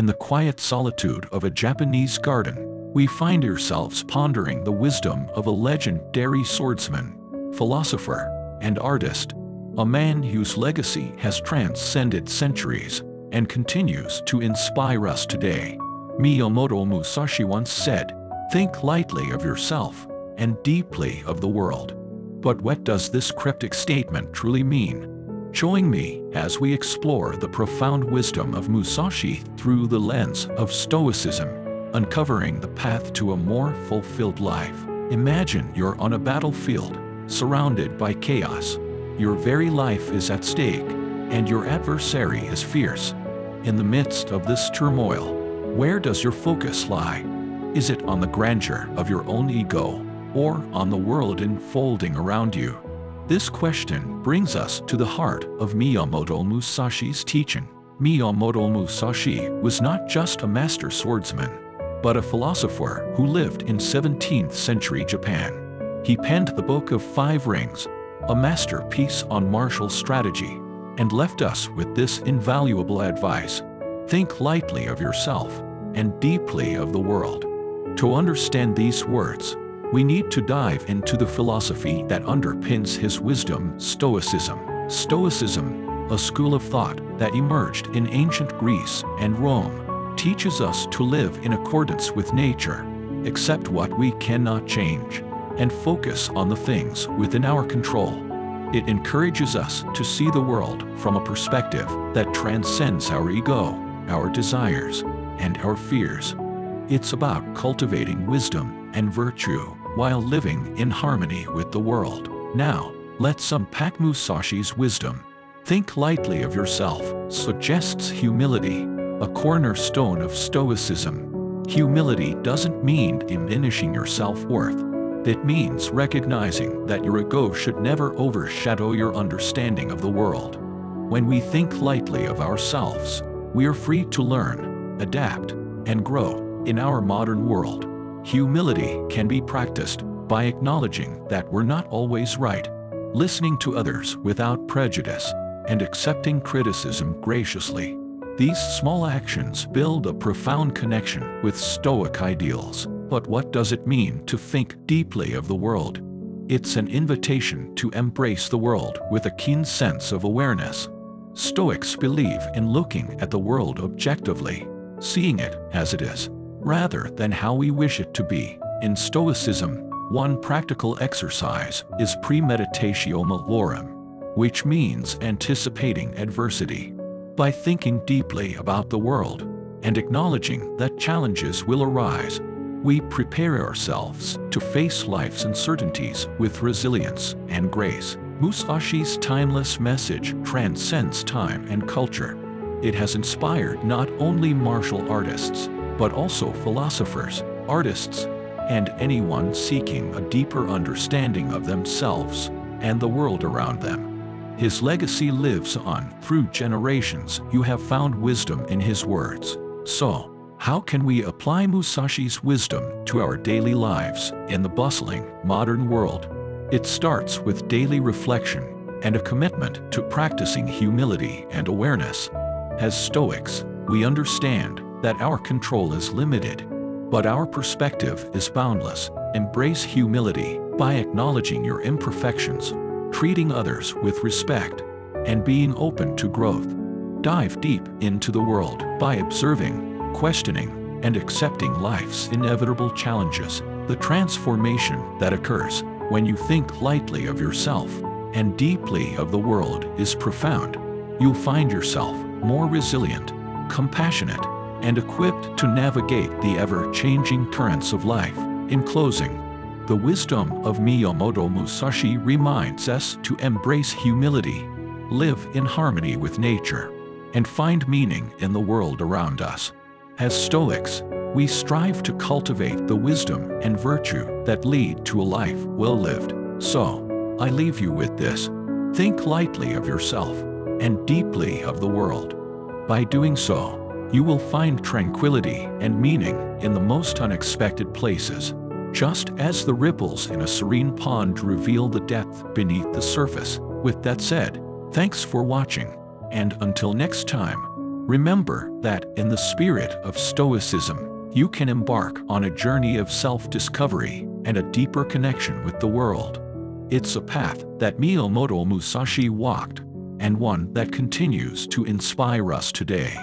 In the quiet solitude of a Japanese garden, we find ourselves pondering the wisdom of a legendary swordsman, philosopher, and artist, a man whose legacy has transcended centuries and continues to inspire us today. Miyamoto Musashi once said, Think lightly of yourself and deeply of the world. But what does this cryptic statement truly mean? Join me as we explore the profound wisdom of Musashi through the lens of Stoicism, uncovering the path to a more fulfilled life. Imagine you're on a battlefield, surrounded by chaos. Your very life is at stake, and your adversary is fierce. In the midst of this turmoil, where does your focus lie? Is it on the grandeur of your own ego, or on the world unfolding around you? This question brings us to the heart of Miyamoto Musashi's teaching. Miyamoto Musashi was not just a master swordsman, but a philosopher who lived in 17th century Japan. He penned the Book of Five Rings, a masterpiece on martial strategy, and left us with this invaluable advice. Think lightly of yourself and deeply of the world. To understand these words, we need to dive into the philosophy that underpins his wisdom, Stoicism. Stoicism, a school of thought that emerged in ancient Greece and Rome, teaches us to live in accordance with nature, accept what we cannot change, and focus on the things within our control. It encourages us to see the world from a perspective that transcends our ego, our desires, and our fears. It's about cultivating wisdom and virtue while living in harmony with the world. Now, let's unpack Musashi's wisdom. Think lightly of yourself suggests humility, a cornerstone of Stoicism. Humility doesn't mean diminishing your self-worth. It means recognizing that your ego should never overshadow your understanding of the world. When we think lightly of ourselves, we are free to learn, adapt, and grow in our modern world. Humility can be practiced by acknowledging that we're not always right, listening to others without prejudice, and accepting criticism graciously. These small actions build a profound connection with Stoic ideals. But what does it mean to think deeply of the world? It's an invitation to embrace the world with a keen sense of awareness. Stoics believe in looking at the world objectively, seeing it as it is, rather than how we wish it to be. In Stoicism, one practical exercise is premeditatio malorum, which means anticipating adversity. By thinking deeply about the world and acknowledging that challenges will arise, we prepare ourselves to face life's uncertainties with resilience and grace. Musashi's timeless message transcends time and culture. It has inspired not only martial artists, but also philosophers, artists, and anyone seeking a deeper understanding of themselves and the world around them. His legacy lives on through generations. You have found wisdom in his words. So, how can we apply Musashi's wisdom to our daily lives in the bustling, modern world? It starts with daily reflection and a commitment to practicing humility and awareness. As Stoics, we understand that our control is limited, but our perspective is boundless. Embrace humility by acknowledging your imperfections, treating others with respect, and being open to growth. Dive deep into the world by observing, questioning, and accepting life's inevitable challenges. The transformation that occurs when you think lightly of yourself and deeply of the world is profound. You'll find yourself more resilient, compassionate, and equipped to navigate the ever-changing currents of life. In closing, the wisdom of Miyamoto Musashi reminds us to embrace humility, live in harmony with nature, and find meaning in the world around us. As Stoics, we strive to cultivate the wisdom and virtue that lead to a life well lived. So, I leave you with this. Think lightly of yourself and deeply of the world. By doing so, you will find tranquility and meaning in the most unexpected places, just as the ripples in a serene pond reveal the depth beneath the surface. With that said, thanks for watching, and until next time, Remember that in the spirit of Stoicism, you can embark on a journey of self-discovery and a deeper connection with the world. It's a path that Miyamoto Musashi walked, and one that continues to inspire us today.